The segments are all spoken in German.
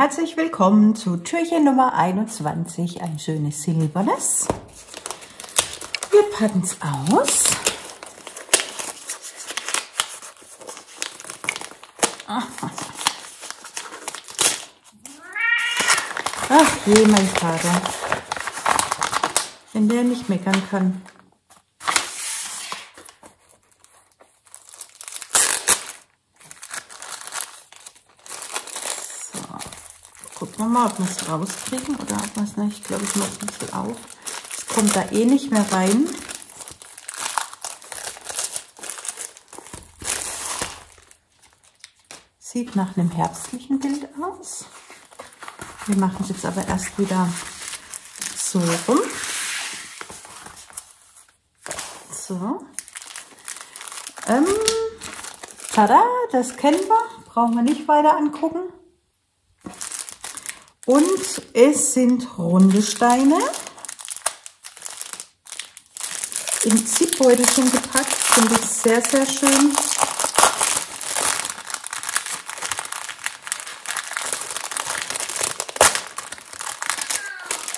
herzlich willkommen zu Türchen Nummer 21, ein schönes silbernes. Wir packen es aus. Ach je, mein Vater. Wenn der nicht meckern kann. Gucken wir mal, ob wir es rauskriegen oder ob wir es nicht. Ich glaube, ich mache ein bisschen auf. Es kommt da eh nicht mehr rein. Sieht nach einem herbstlichen Bild aus. Wir machen es jetzt aber erst wieder so rum. So. Ähm, tada, das kennen wir. Brauchen wir nicht weiter angucken. Und es sind runde Steine. In Zipbeutelchen gepackt. Finde ich sehr, sehr schön.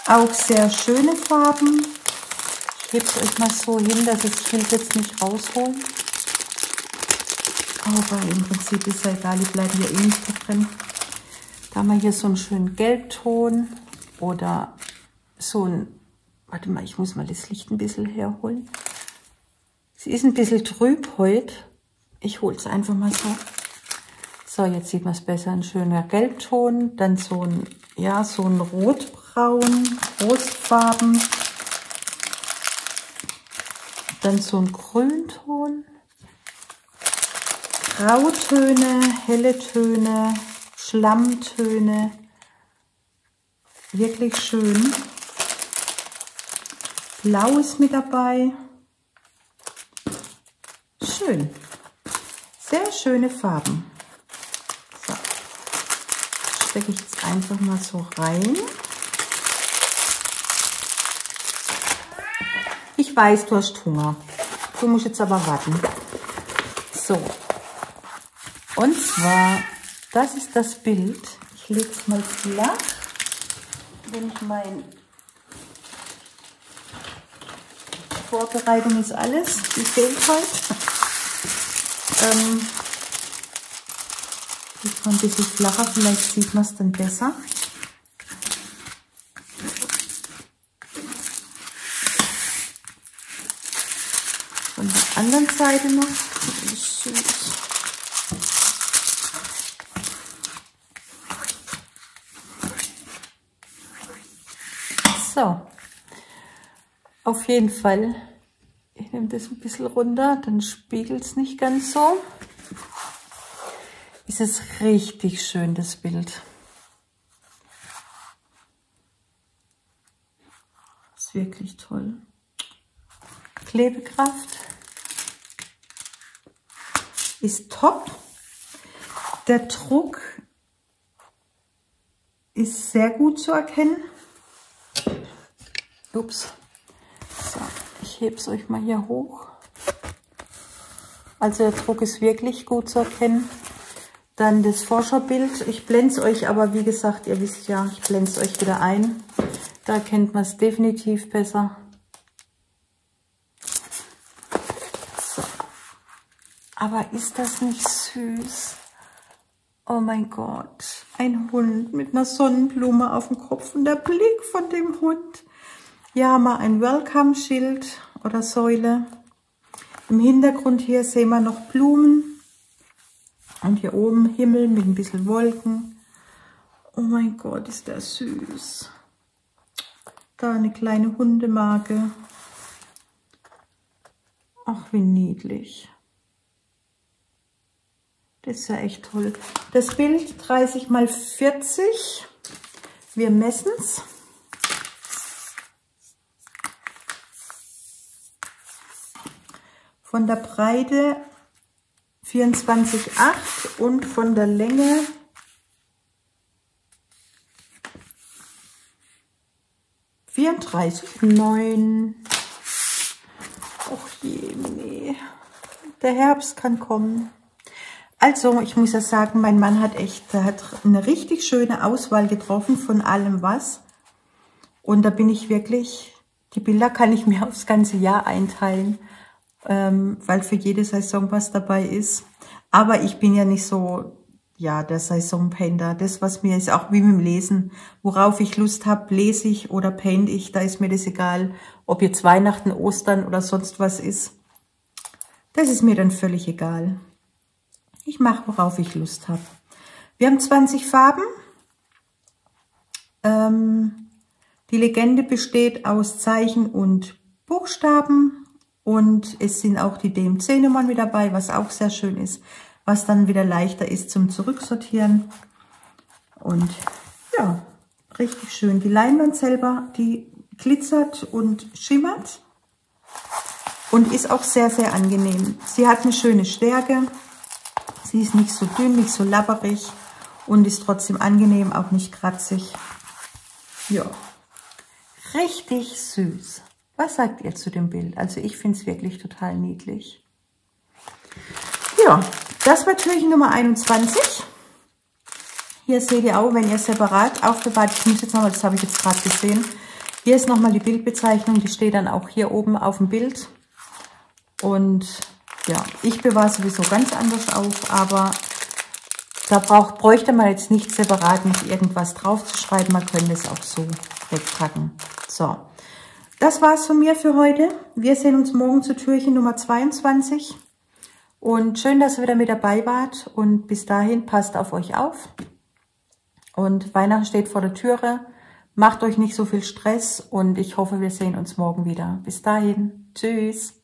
Auch sehr schöne Farben. Ich hebe es euch mal so hin, dass ich will jetzt nicht rausholen. Aber im Prinzip ist ja egal, die bleiben ja eh nicht drin. Da haben wir hier so einen schönen Gelbton oder so ein, warte mal, ich muss mal das Licht ein bisschen herholen. Sie ist ein bisschen trüb heute. Ich hole es einfach mal so. So, jetzt sieht man es besser. Ein schöner Gelbton, dann so ein, ja, so ein Rotbraun, Rostfarben. Dann so ein Grünton. Grautöne, helle Töne, Schlammtöne. Wirklich schön. Blau ist mit dabei. Schön. Sehr schöne Farben. So. Stecke ich jetzt einfach mal so rein. Ich weiß, du hast Hunger. Du musst jetzt aber warten. So. Und zwar das ist das Bild. Ich lege es mal flach, wenn ich mein Vorbereitung ist alles, die fehlt heute. Ähm, ich mal ein bisschen flacher, vielleicht sieht man es dann besser. Von der anderen Seite noch. Süß. So, auf jeden Fall, ich nehme das ein bisschen runter, dann spiegelt es nicht ganz so. Ist es richtig schön, das Bild. Ist wirklich toll. Klebekraft ist top. Der Druck ist sehr gut zu erkennen. Ups. So, ich hebe es euch mal hier hoch. Also der Druck ist wirklich gut zu erkennen. Dann das Forscherbild. Ich blende es euch aber, wie gesagt, ihr wisst ja, ich blende es euch wieder ein. Da kennt man es definitiv besser. So. Aber ist das nicht süß? Oh mein Gott. Ein Hund mit einer Sonnenblume auf dem Kopf und der Blick von dem Hund. Hier haben wir ein Welcome-Schild oder Säule. Im Hintergrund hier sehen wir noch Blumen. Und hier oben Himmel mit ein bisschen Wolken. Oh mein Gott, ist der süß. Da eine kleine Hundemarke. Ach, wie niedlich. Das ist ja echt toll. Das Bild 30 mal 40. Wir messen es. Von der Breite 24,8 und von der Länge vierunddreißig neun. Och je, nee. Der Herbst kann kommen. Also, ich muss ja sagen, mein Mann hat echt, hat eine richtig schöne Auswahl getroffen von allem was. Und da bin ich wirklich, die Bilder kann ich mir aufs ganze Jahr einteilen, ähm, weil für jede Saison was dabei ist. Aber ich bin ja nicht so, ja, der Saisonpainter. Das, was mir ist, auch wie mit dem Lesen, worauf ich Lust habe, lese ich oder paint ich, da ist mir das egal, ob jetzt Weihnachten, Ostern oder sonst was ist. Das ist mir dann völlig egal. Ich mache, worauf ich Lust habe. Wir haben 20 Farben. Ähm, die Legende besteht aus Zeichen und Buchstaben. Und es sind auch die DMC-Nummern mit dabei, was auch sehr schön ist. Was dann wieder leichter ist zum Zurücksortieren. Und ja, richtig schön. Die Leinwand selber, die glitzert und schimmert. Und ist auch sehr, sehr angenehm. Sie hat eine schöne Stärke. Sie ist nicht so dünn, nicht so labberig und ist trotzdem angenehm, auch nicht kratzig. Ja, richtig süß. Was sagt ihr zu dem Bild? Also ich finde es wirklich total niedlich. Ja, das war Türchen Nummer 21. Hier seht ihr auch, wenn ihr separat aufbewahrt, ich muss jetzt nochmal, das habe ich jetzt gerade gesehen, hier ist nochmal die Bildbezeichnung, die steht dann auch hier oben auf dem Bild. Und ja, ich bewahre sowieso ganz anders auf, aber da braucht, bräuchte man jetzt nicht separat noch irgendwas drauf zu schreiben. Man könnte es auch so wegpacken. So, das war's von mir für heute. Wir sehen uns morgen zu Türchen Nummer 22. Und schön, dass ihr wieder mit dabei wart. Und bis dahin, passt auf euch auf. Und Weihnachten steht vor der Türe. Macht euch nicht so viel Stress und ich hoffe, wir sehen uns morgen wieder. Bis dahin. Tschüss.